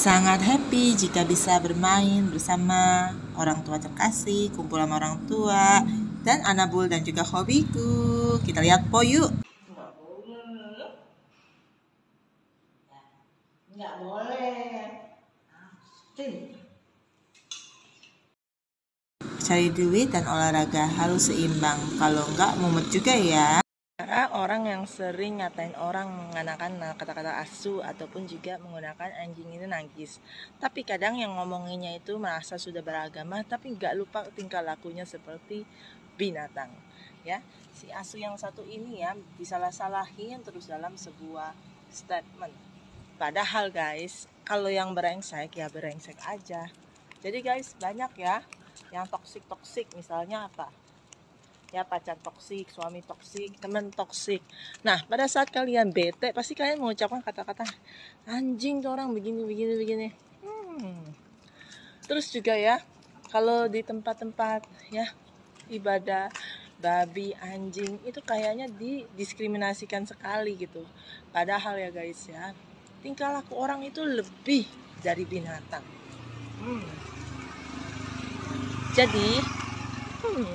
Sangat happy jika bisa bermain bersama orang tua terkasih, kumpul sama orang tua, dan Anabul dan juga hobiku. Kita lihat po yuk. Nggak boleh. Nggak boleh. Asin. Cari duit dan olahraga harus seimbang. Kalau enggak mumet juga ya. Cara orang yang sering ngatain orang menggunakan kata-kata asu ataupun juga menggunakan anjing itu nangis. Tapi kadang yang ngomonginnya itu merasa sudah beragama tapi nggak lupa tingkah lakunya seperti binatang. Ya, si asu yang satu ini ya disalah-salahin terus dalam sebuah statement. Padahal guys, kalau yang berengsek ya berengsek aja. Jadi guys banyak ya yang toksik toksik misalnya apa? Ya pacar toksik, suami toksik, teman toksik. Nah, pada saat kalian bete, pasti kalian mengucapkan kata-kata anjing tuh orang begini, begini, begini. Hmm. Terus juga ya, kalau di tempat-tempat ya ibadah babi, anjing itu kayaknya didiskriminasikan sekali gitu. Padahal ya guys ya, tingkah laku orang itu lebih dari binatang. Hmm. Jadi, hmm,